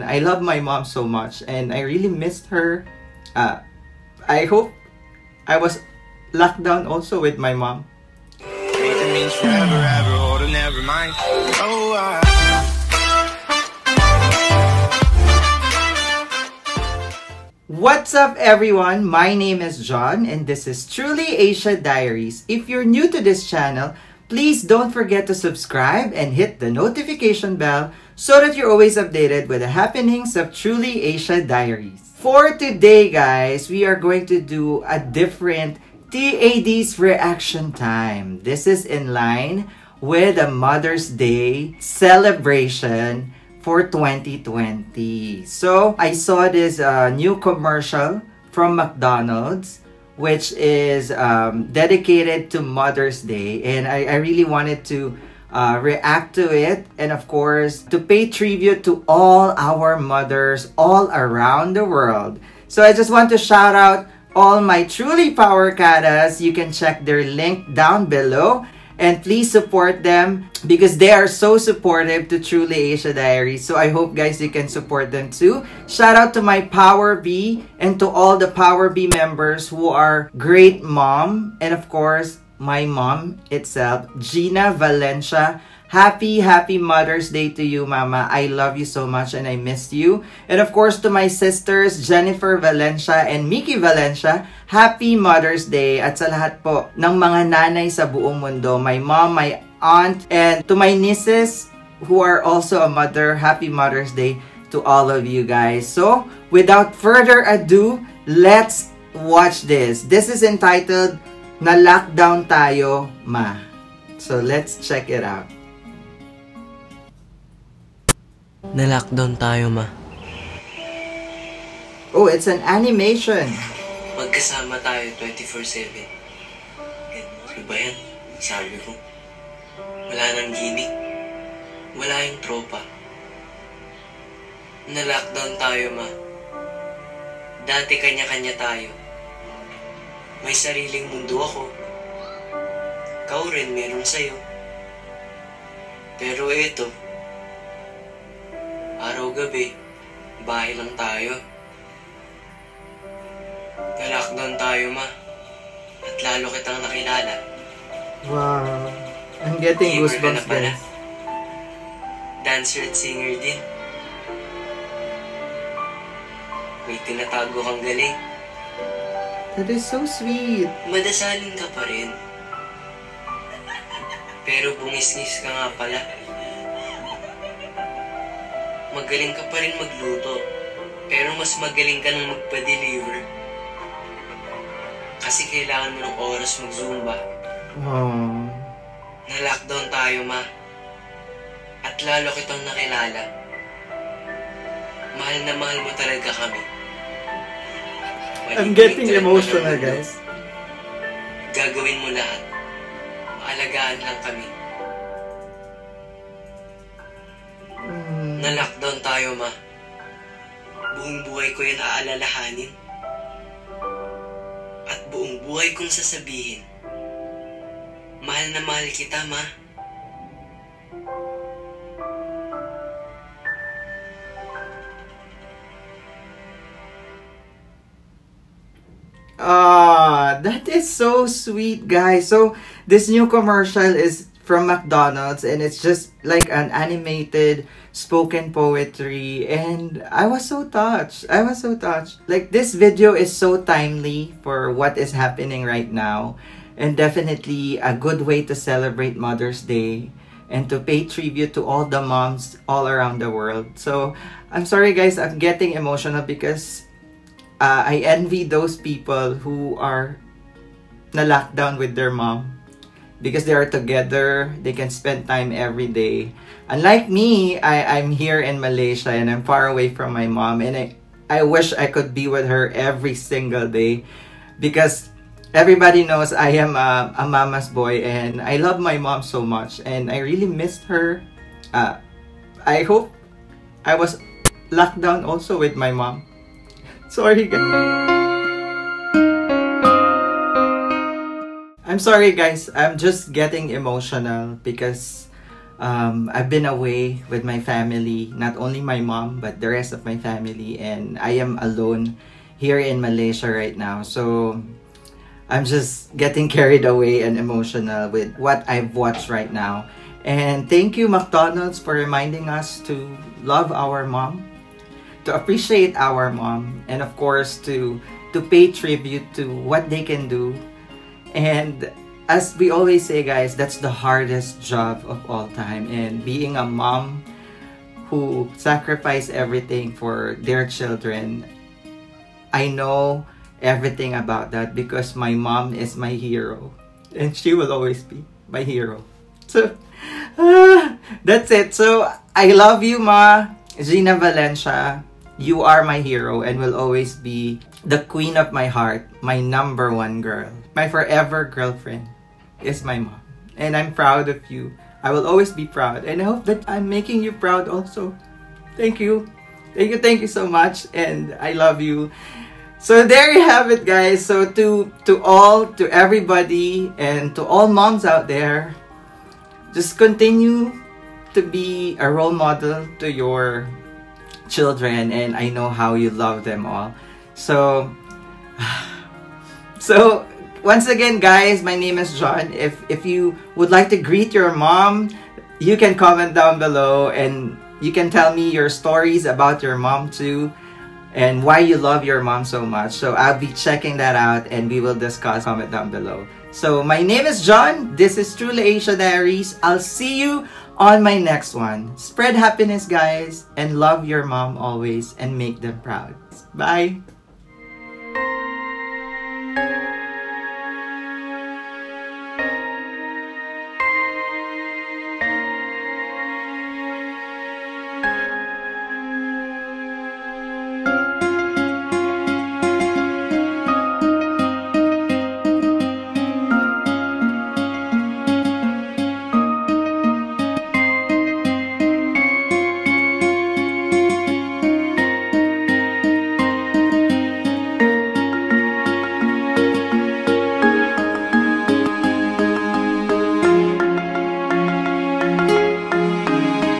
I love my mom so much and I really missed her. Uh, I hope I was locked down also with my mom. What's up everyone? My name is John and this is Truly Asia Diaries. If you're new to this channel, please don't forget to subscribe and hit the notification bell so that you're always updated with the happenings of Truly Asia Diaries. For today, guys, we are going to do a different TAD's reaction time. This is in line with the Mother's Day celebration for 2020. So, I saw this uh, new commercial from McDonald's which is um, dedicated to Mother's Day and I, I really wanted to uh, react to it, and of course, to pay tribute to all our mothers all around the world. So I just want to shout out all my truly power kadas. You can check their link down below. And please support them because they are so supportive to Truly Asia Diaries. So I hope guys you can support them too. Shout out to my Power B and to all the Power B members who are great mom. And of course, my mom itself, Gina Valencia. Happy, happy Mother's Day to you, Mama. I love you so much and I missed you. And of course, to my sisters, Jennifer Valencia and Mickey Valencia, Happy Mother's Day. At sa lahat po ng mga nanay sa buong mundo, my mom, my aunt, and to my nieces who are also a mother, Happy Mother's Day to all of you guys. So, without further ado, let's watch this. This is entitled na lockdown tayo, ma. So, let's check it out. Na lockdown tayo, ma. Oh, it's an animation. Magkasama tayo 24-7. Ano ba yan? Sabi ko. Wala nang gimmick. Wala yung tropa. Na lockdown tayo, ma. Dati kanya-kanya tayo. May sariling mundo ako. Ikaw rin meron sa'yo. Pero ito, araw-gabi, bahay lang tayo. Na-lockdown tayo, ma. At lalo kitang nakilala. Wow. I'm getting Gamer na goosebumps, pala. guys. Dancer at singer din. May tinatago kang galing. That is so sweet. Madasalin ka pa rin. Pero bungis-ngis ka nga pala. Magaling ka pa rin magluto. Pero mas magaling ka nang magpa-deliver. Kasi kailangan mo ng oras mag-zumba. Oh. Na-lockdown tayo, ma. At lalo kitang nakilala. Mahal na mahal mo talaga kami. I'm getting emotional, guys. Gagawin mo lahat. Maalagaan lang kami. Mm. Na-lockdown tayo, ma. Buong buhay ko yan aalalahanin. At buong buhay kong sasabihin, mahal na mahal kita, ma. Ah, that is so sweet, guys. So, this new commercial is from McDonald's and it's just like an animated spoken poetry and I was so touched. I was so touched. Like this video is so timely for what is happening right now and definitely a good way to celebrate Mother's Day and to pay tribute to all the moms all around the world. So, I'm sorry guys, I'm getting emotional because uh, I envy those people who are na lockdown with their mom. Because they are together they can spend time every day. Unlike me I, i'm here in malaysia and i'm far away from my mom. And I, I wish i could be with her every single day. Because everybody knows i am a, a mama's boy and i love my mom so much. And i really missed her. Uh, i hope i was locked down also with my mom Sorry, guys. I'm sorry, guys. I'm just getting emotional because um, I've been away with my family, not only my mom, but the rest of my family, and I am alone here in Malaysia right now. So I'm just getting carried away and emotional with what I've watched right now. And thank you, McDonald's, for reminding us to love our mom, to appreciate our mom, and of course, to, to pay tribute to what they can do. And as we always say, guys, that's the hardest job of all time. And being a mom who sacrificed everything for their children, I know everything about that because my mom is my hero. And she will always be my hero. So, uh, that's it. So, I love you, Ma. Gina Valencia. You are my hero and will always be the queen of my heart, my number one girl, my forever girlfriend is my mom. And I'm proud of you. I will always be proud. And I hope that I'm making you proud also. Thank you. Thank you, thank you so much. And I love you. So there you have it, guys. So to to all, to everybody, and to all moms out there, just continue to be a role model to your children, and I know how you love them all. So, so once again, guys, my name is John. If if you would like to greet your mom, you can comment down below and you can tell me your stories about your mom too and why you love your mom so much. So I'll be checking that out and we will discuss comment down below. So my name is John. This is Truly Asia Diaries. I'll see you on my next one. Spread happiness, guys, and love your mom always and make them proud. Bye.